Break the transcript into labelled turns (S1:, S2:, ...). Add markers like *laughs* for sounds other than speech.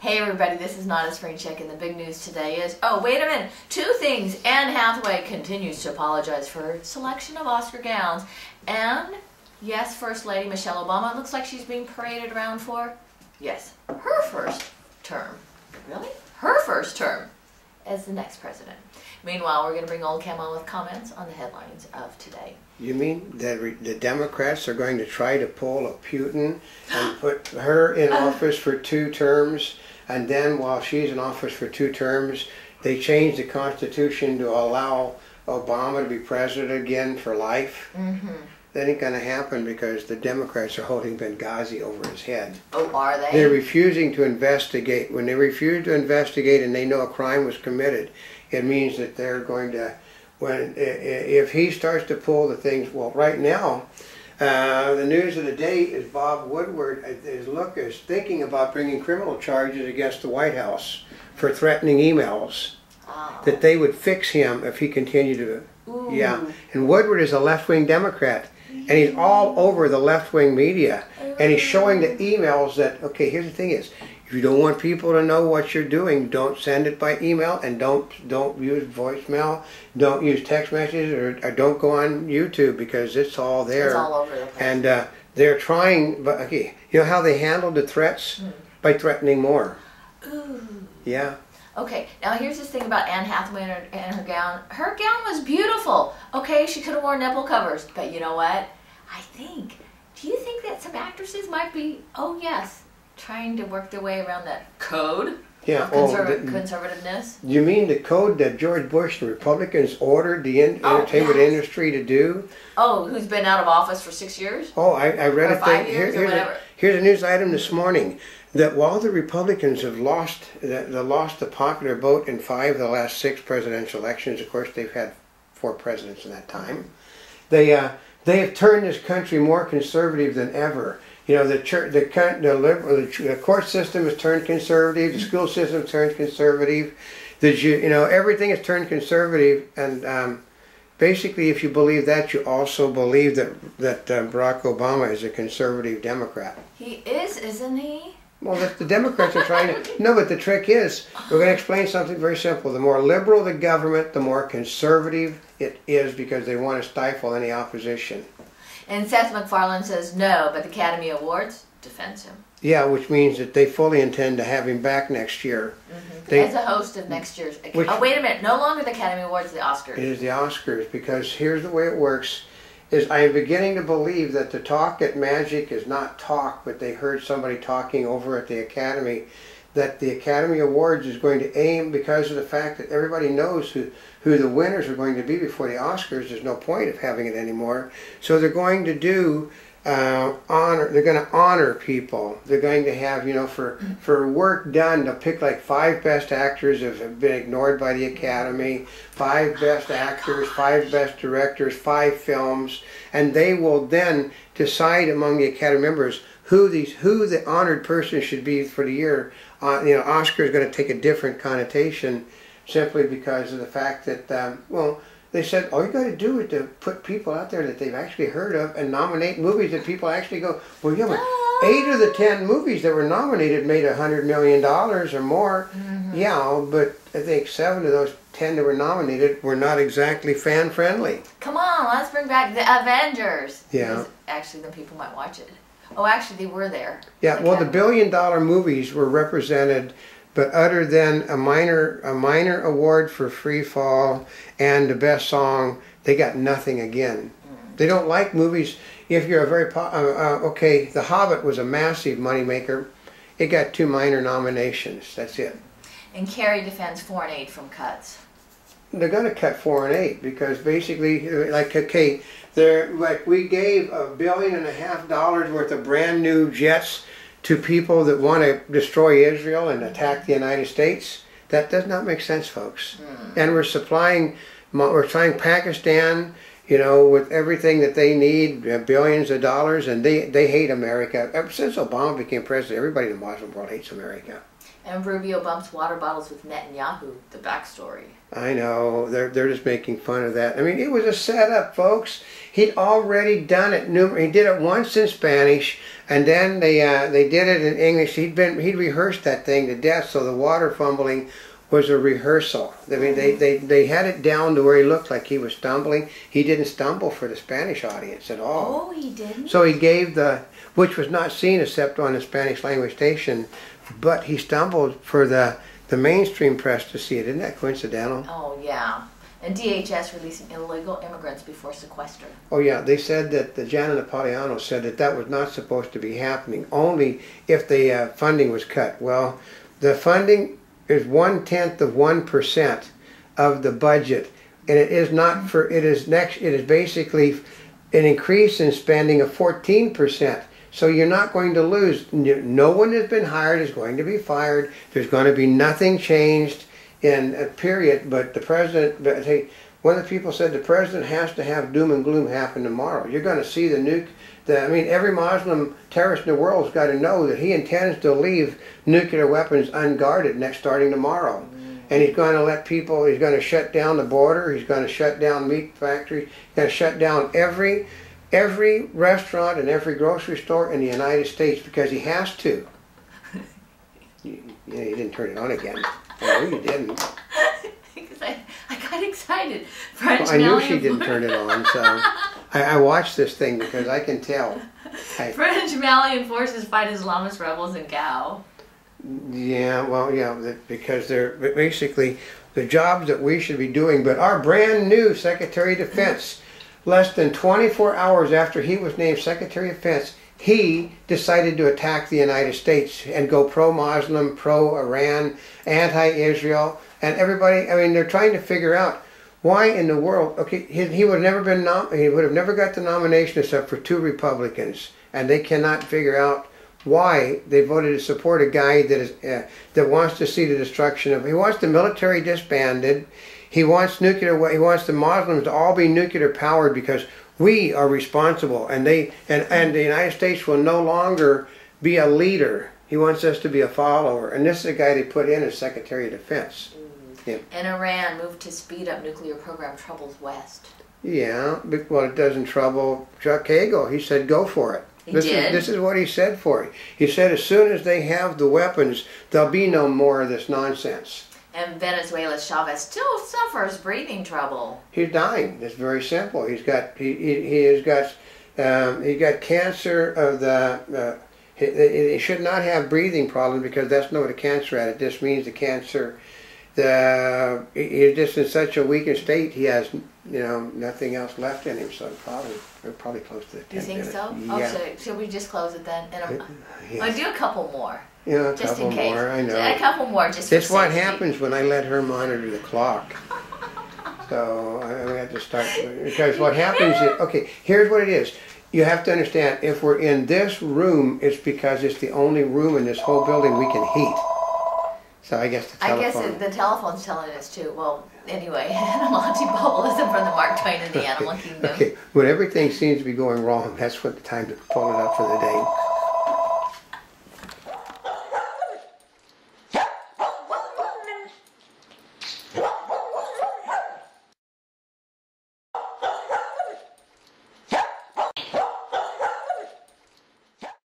S1: Hey everybody, this is Notaspringchick, and the big news today is oh, wait a minute, two things. Anne Hathaway continues to apologize for her selection of Oscar gowns, and yes, First Lady Michelle Obama looks like she's being paraded around for, yes, her first term. Really? Her first term as the next president. Meanwhile, we're going to bring Oldecam on with comments on the headlines of today.
S2: You mean that the Democrats are going to try to pull a Putin and put her in uh. office for two terms, and then while she's in office for two terms, they change the Constitution to allow Obama to be president again for life?
S1: Mm-hmm.
S2: That ain't going to happen because the Democrats are holding Benghazi over his head.
S1: Oh, are they?
S2: They're refusing to investigate. When they refuse to investigate and they know a crime was committed, it means that they're going to, when if he starts to pull the things, well, right now, uh, the news of the day is Bob Woodward uh, is look is thinking about bringing criminal charges against the White House for threatening emails
S1: Oh.
S2: that they would fix him if he continued to.
S1: Ooh.
S2: Yeah, and Woodward is a left-wing Democrat, and he's all over the left-wing media, and he's showing the emails that okay. Here's the thing: is you don't want people to know what you're doing, don't send it by email, and don't don't use voicemail, don't use text messages, or, or don't go on YouTube because it's all there.
S1: It's all over the place.
S2: And uh, they're trying, but okay, you know how they handled the threats
S1: Hmm.
S2: by threatening more.
S1: Ooh.
S2: Yeah.
S1: Okay, now here's this thing about Anne Hathaway and her, and her gown. Her gown was beautiful. Okay, she could have worn nipple covers, but you know what? I think. Do you think that some actresses might be? Oh yes, trying to work their way around that code
S2: Yeah.
S1: of
S2: oh,
S1: conserv-
S2: the-
S1: conservativeness.
S2: You mean the code that George Bush and Republicans ordered the in-
S1: Oh,
S2: entertainment
S1: yes.
S2: industry to do?
S1: Oh, who's been out of office for six years?
S2: Oh, I, I read
S1: Or
S2: a
S1: five
S2: thing.
S1: years or
S2: here's,
S1: whatever.
S2: a, here's a news item this morning that while the Republicans have lost the, the lost the popular vote in five of the last six presidential elections, of course they've had four presidents in that time. They uh, they have turned this country more conservative than ever. You know, the church, the the, liberal, the, court system has turned conservative. The school system turned conservative. The you know everything has turned conservative, and um, basically, if you believe that, you also believe that that uh, Barack Obama is a conservative Democrat.
S1: He is, isn't he?
S2: Well, the, the Democrats are trying to. *laughs* No, but the trick is, we're going to explain something very simple. The more liberal the government, the more conservative it is because they want to stifle any opposition.
S1: And Seth MacFarlane says no, but the Academy Awards defends him
S2: Yeah, which means that they fully intend to have him back next year. Mm-hmm. They-
S1: as a host of next year's.
S2: Which-
S1: oh, wait a minute! No longer the Academy Awards, the Oscars.
S2: It is the Oscars because here's the way it works. Is I am beginning to believe that the talk at Magic is not talk, but they heard somebody talking over at the Academy. That the Academy Awards is going to aim because of the fact that everybody knows who who the winners are going to be before the Oscars. There's no point of having it anymore. So they're going to do uh, honor. They're going to honor people. They're going to have you know for for work done. They'll pick like five best actors that have been ignored by the Academy, five best actors, five best directors, five films, and they will then decide among the Academy members who these who the honored person should be for the year. Uh, you know, Oscar is going to take a different connotation simply because of the fact that um, well they said all you got to do is to put people out there that they've actually heard of and nominate movies that people actually go well yeah but eight of the ten movies that were nominated made a hundred million dollars or more yeah but i think seven of those ten that were nominated were not exactly fan friendly
S1: Come on, let's bring back the Avengers.
S2: Yeah.
S1: Actually, then people might watch it. Oh, actually, they were there.
S2: yeah well the billion dollar movies were represented but other than a minor a minor award for Skyfall and the best song they got nothing again. They don't like movies. If you're a very po- uh, uh, okay the hobbit was a massive moneymaker. It got two minor nominations. That's it.
S1: And Kerry defends foreign aid from cuts.
S2: they're going to cut foreign aid because basically, uh, like okay, they're like we gave a billion and a half dollars worth of brand new jets to people that want to destroy Israel and attack the United States. That does not make sense, folks. And we're supplying, we're supplying Pakistan, you know, with everything that they need, uh, billions of dollars, and they, they hate America. Ever since Obama became president, everybody in the Muslim world hates America.
S1: And Rubio bumps water bottles with Netanyahu. The backstory.
S2: I know they're they're just making fun of that. I mean, it was a setup, folks. He'd already done it. He did it once in Spanish, and then they uh, they did it in English. He'd been he'd rehearsed that thing to death. So the water fumbling was a rehearsal. I mean, they, they, they had it down to where he looked like he was stumbling. He didn't stumble for the Spanish audience at all.
S1: Oh, he didn't?
S2: So he gave the, which was not seen except on the Spanish language station, but he stumbled for the, the mainstream press to see it. Isn't that coincidental?
S1: Oh, yeah. And DHS releasing illegal immigrants before sequester.
S2: Oh yeah, they said that the Janet Napolitano said that that was not supposed to be happening. Only if the uh, funding was cut. Well, the funding is one tenth of one percent of the budget, and it is not for. It is next. It is basically an increase in spending of fourteen percent. So you're not going to lose. No one has been hired is going to be fired. There's going to be nothing changed in a period. But the president, but hey, one of the people said the president has to have doom and gloom happen tomorrow. You're going to see the nuke I mean, every Muslim terrorist in the world has got to know that he intends to leave nuclear weapons unguarded next starting tomorrow. And he's going to let people, he's going to shut down the border, he's going to shut down meat factories, he's going to shut down every, every restaurant and every grocery store in the United States because he has to. *laughs* you, you, know, you didn't turn it on again. I know you didn't.
S1: because I, I got excited. French
S2: well, I knew she didn't turn it on, so. I, I watched this thing because I can tell.
S1: I, *laughs* French Malian forces fight Islamist rebels in Gao.
S2: Yeah, well, yeah, because they're basically the jobs that we should be doing. But our brand new Secretary of Defense, *laughs* less than 24 hours after he was named Secretary of Defense, he decided to attack the United States and go pro-Muslim, pro-Iran, anti-Israel, and everybody. I mean, they're trying to figure out why in the world? Okay, he, he would have never been nom- he would have never got the nomination except for two Republicans, and they cannot figure out why they voted to support a guy that is uh, that wants to see the destruction of. He wants the military disbanded. He wants nuclear. He wants the Muslims to all be nuclear powered because we are responsible, and they and and the United States will no longer be a leader. He wants us to be a follower, and this is the guy they put in as Secretary of Defense. Mm.
S1: Yeah. And Iran moved to speed up nuclear program troubles West.
S2: Yeah, well, it doesn't trouble Chuck Hagel. He said, go for it.
S1: He
S2: this
S1: did?
S2: Is, this is what he said for it. He said, as soon as they have the weapons, there'll be no more of this nonsense.
S1: And Venezuela's Chavez still suffers breathing trouble.
S2: He's dying. It's very simple. He's got he he, he has got um, he got cancer of the. Uh, he, he, should not have breathing problems because that's not what a cancer at. It just means the cancer the he's just in such a weakened state. He has you know nothing else left in him. So probably we're probably close to the ten
S1: You think
S2: minutes.
S1: so?
S2: Yeah.
S1: Oh, so should we just close it then? And uh, I'm,
S2: yes.
S1: I'll do a couple more.
S2: Yeah, a
S1: just
S2: couple
S1: in case.
S2: more. I know.
S1: A couple more, just.
S2: That's
S1: for
S2: what happens when I let her monitor the clock. *laughs* so I, I have to start because what *laughs* happens is okay. Here's what it is. You have to understand if we're in this room, it's because it's the only room in this whole building we can heat. So I guess the telephone.
S1: I guess it, the telephone's telling us too. Well, anyway, *laughs* Montebubbles from the Mark Twain and the *laughs* Animal Kingdom.
S2: Okay, when everything seems to be going wrong, that's what the time to pull it up for the day.